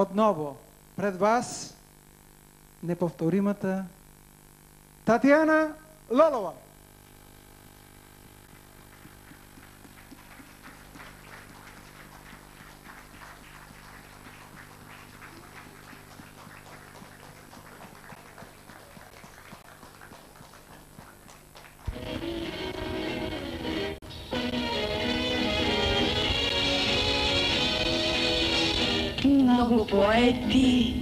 отново пред вас неповторимата Татьяна Лолова. Поети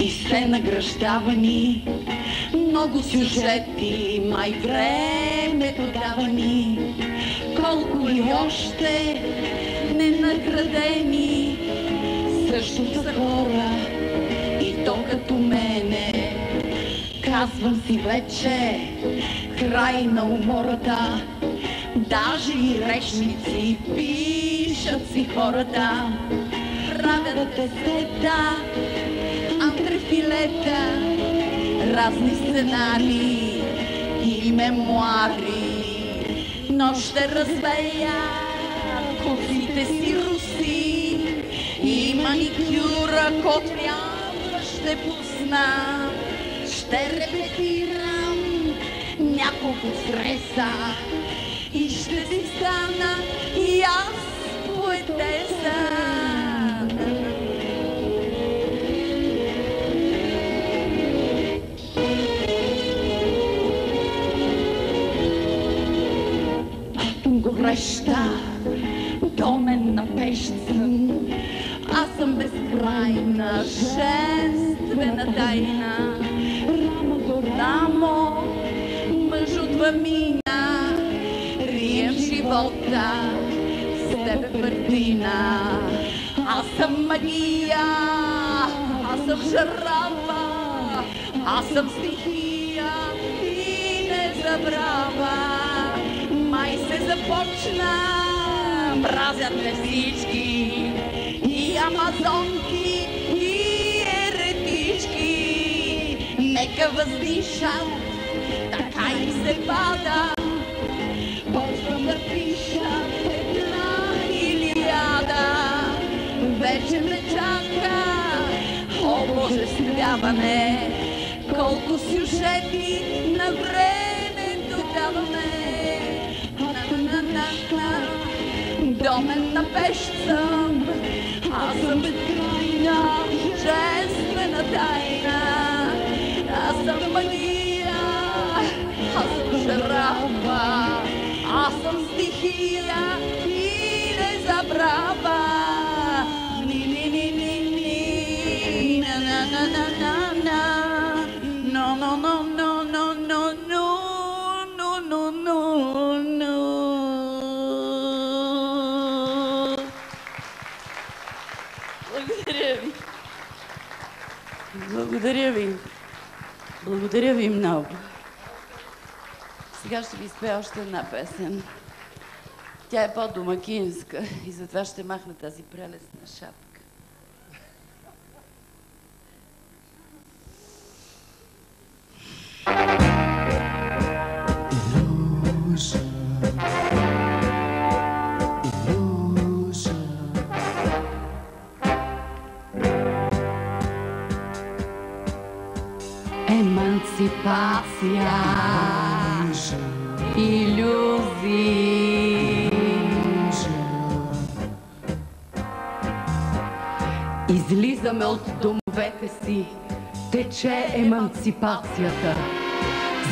и все награждавани, много сюжети, май времето дава. Колко ли още ненаградени, също са хора и то като мене. Казвам си вече, край на умората, даже и речници пишат си хората правят тесета, антрефилета, разни сценари и мемуари. Но ще развея косите си руси и маникюра, ако трябва ще пусна. Ще репетирам няколко стреса и ще си стана и аз поетеса. Гореща, доменна пеща. Аз съм безкрайна, женствена тайна. Рамо до рамо, мъж от вамина, рием живота, с тебе картина. Аз съм магия, аз съм жарава, аз съм стихия и не се започна. Мразят ме всички, и амазонки, и еретички. Нека въздишам, така и се пада. Почвам да пиша една Илиада. Вече ме чака обожествяване. Колко сюжети на времето даваме domen na peštom A sam betrajna, čestvena tajna A sam manija, a sam šarapa A a sam stihija Благодаря ви. Благодаря ви много. Сега ще ви спея още една песен. Тя е по-домакинска и затова ще махна тази прелестна шапка. Емансипация, иллюзии. Излизаме от домовете си, тече емансипацията.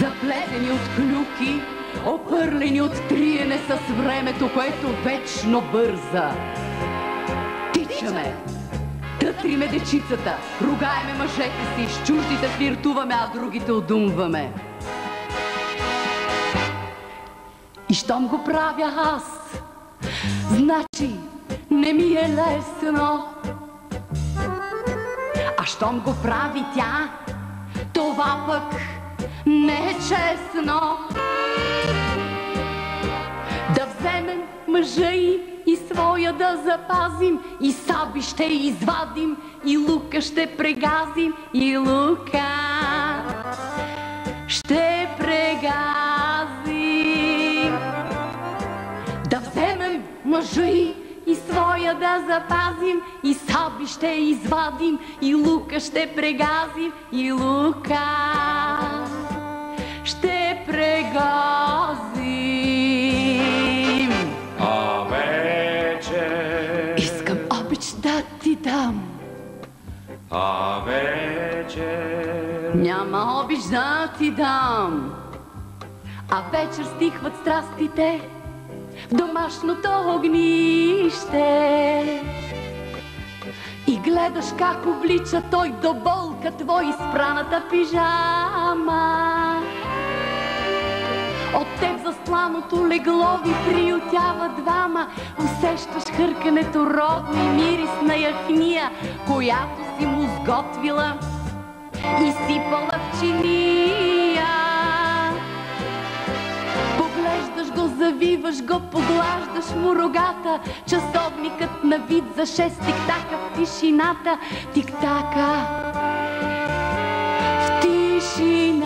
Заплетени от клюки, опърлени от триене с времето, което вечно бърза. Тичаме, тътриме дечицата, ругаеме мъжете си, с чуждите флиртуваме, а другите одумваме. И щом го правя аз, значи не ми е лесно. А щом го прави тя, това пък не е честно. Да вземем мъжа и своя да запазим, и саби ще извадим, и лука ще прегазим, и лука ще прегазим. Да вземем мъжа и, и своя да запазим и саби ще извадим и лука ще прегазим и лука ще прегазим. А вечер, Няма обич да ти дам. А вечер стихват страстите в домашното огнище. И гледаш как облича той до болка твой изпраната пижама. От теб засланото легло ви приютява двама. Усещаш хъркането родно и мирис на яхния, която си му сготвила и сипала в чиния. Поглеждаш го, завиваш го, поглаждаш му рогата. Часовникът на вид за шест тик-така в тишината. Тик-така в тишината.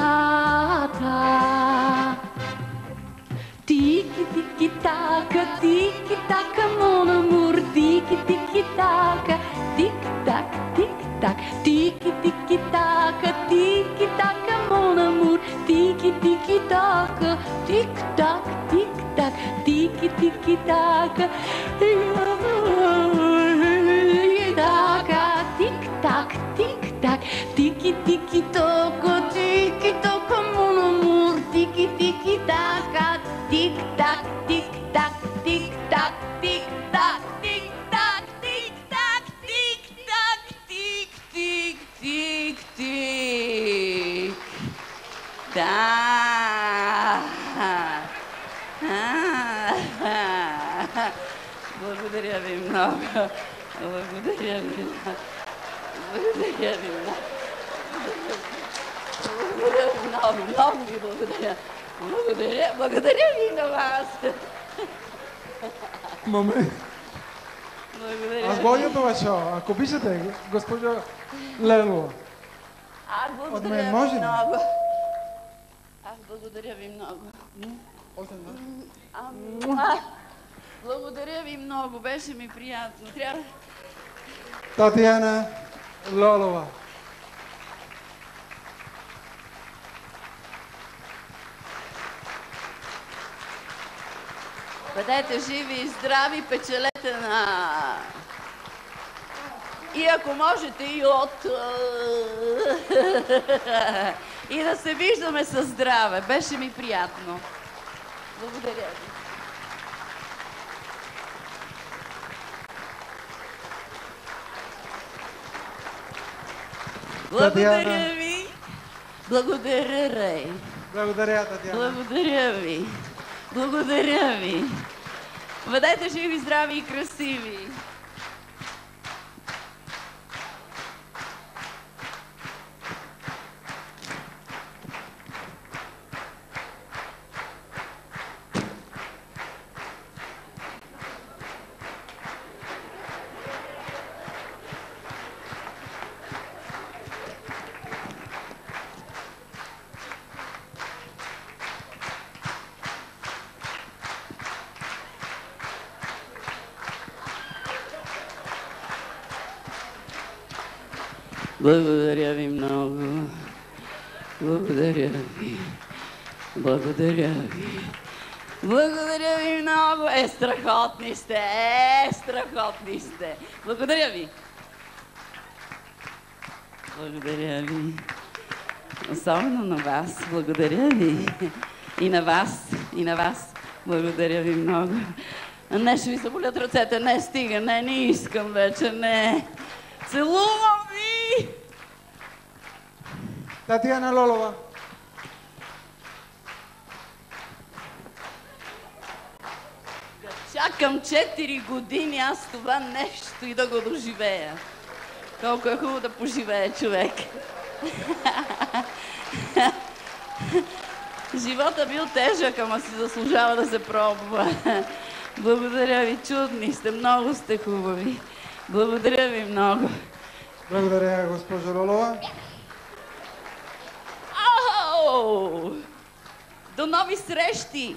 tiki-taka, tiki-taka, mon amour, kita ketik tak tik tak tik tak tiki-tiki-taka, tiki-taka, mon amour, kita ketik tak tik tak tic-tac, tiki-tiki-taka. Да. Благодаря ви много. Благодаря ви много. Благодаря ви много. Благодаря ви много, много ви благодаря. Благодаря, благодаря ви на вас. Момент. Благодаря Аз ви. водя това шоу. Ако обичате, госпожо Лелова. Аз От благодаря мен ви може ли? много. Благодаря ви много. А, Благодаря ви много, беше ми приятно. Трябва... Татьяна Лолова. Бъдете живи и здрави, печелете на... И ако можете и от... и да се виждаме със здраве. Беше ми приятно. Благодаря ви. Благодаря ви. Благодаря, Рей. Благодаря, Татьяна. Благодаря ви. Благодаря ви. Бъдете живи, здрави и красиви. Благодаря ви много. Благодаря ви. Благодаря ви. Благодаря ви много. Е, страхотни сте. Е, страхотни сте. Благодаря ви. Благодаря ви. Особено на вас. Благодаря ви. И на вас. И на вас. Благодаря ви много. Не ще ви се болят ръцете. Не стига. Не, не искам вече. Не. Целувам! Татьяна Лолова. Да чакам 4 години аз това нещо и да го доживея. Колко е хубаво да поживее човек. Живота бил тежък, ама си заслужава да се пробва. Благодаря ви, чудни сте, много сте хубави. Благодаря ви много. Благодаря, госпожо Лолова. До нови срещи!